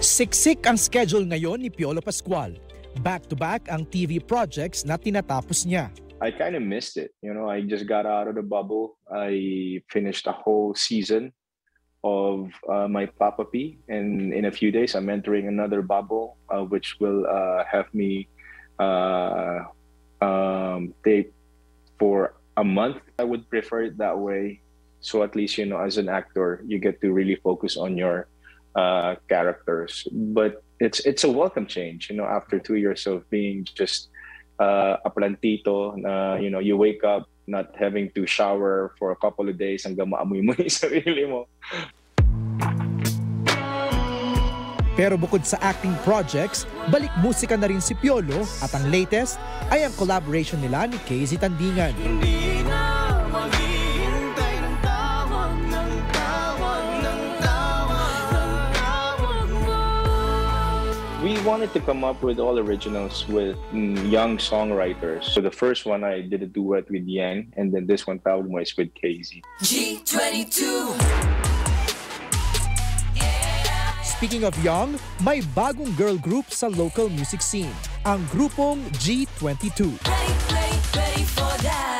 Siksik ang schedule ngayon ni Piolo Pascual. Back-to-back ang TV projects na tinatapos niya. I kind of missed it. You know, I just got out of the bubble. I finished a whole season of uh, my Papa P, and in a few days, I'm entering another bubble, uh, which will uh, have me uh, um, tape for a month. I would prefer it that way. So at least, you know, as an actor, you get to really focus on your uh, characters. But it's it's a welcome change, you know, after two years of being just uh, a plantito, na, you know, you wake up not having to shower for a couple of days hanggang maamoy mo yung sarili mo. Pero bukod sa acting projects, balik musika na rin si Piolo at ang latest ay ang collaboration nila ni Casey Tandingan. Hindi We wanted to come up with all originals with mm, young songwriters. So the first one I did a duet with Yang, and then this one tawag mo is with Casey. G22 Speaking of young, may bagong girl group sa local music scene, ang grupong G22. Ready, ready, ready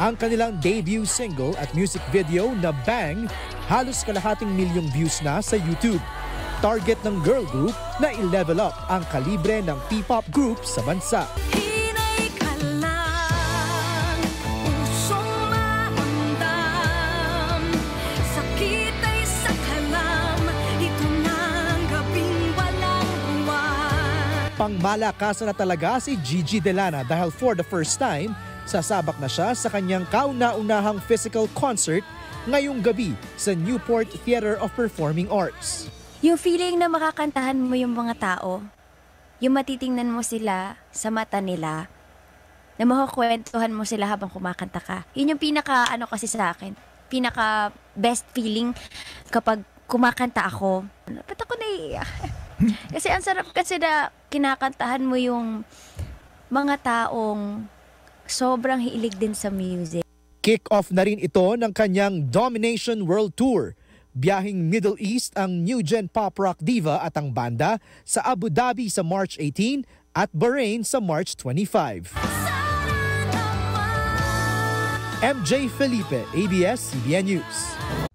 Ang kanilang debut single at music video na Bang, halos kalahating milyong views na sa YouTube. Target ng girl group na i-level up ang kalibre ng P-pop group sa bansa. Pangmalakasan na talaga si Gigi Delana dahil for the first time, sasabak na siya sa kanyang kauna-unahang physical concert ngayong gabi sa Newport Theater of Performing Arts. Yung feeling na makakantahan mo yung mga tao, yung matitingnan mo sila sa mata nila, na makakwentuhan mo sila habang kumakanta ka. Yun yung pinaka, ano kasi sa akin, pinaka best feeling kapag kumakanta ako. Ba't ako naiiyak? kasi ang sarap kasi na kinakantahan mo yung mga taong sobrang hilig din sa music. Kick-off na rin ito ng kanyang Domination World Tour. Biyahing Middle East ang New Gen Pop Rock Diva at ang banda sa Abu Dhabi sa March 18 at Bahrain sa March 25. MJ Felipe, ABS-CBN News.